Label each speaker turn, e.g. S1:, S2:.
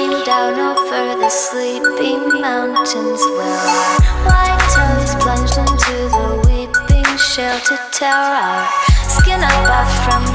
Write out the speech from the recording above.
S1: came down over the sleepy mountains Where our white toes plunged into the weeping shell to tear our skin apart from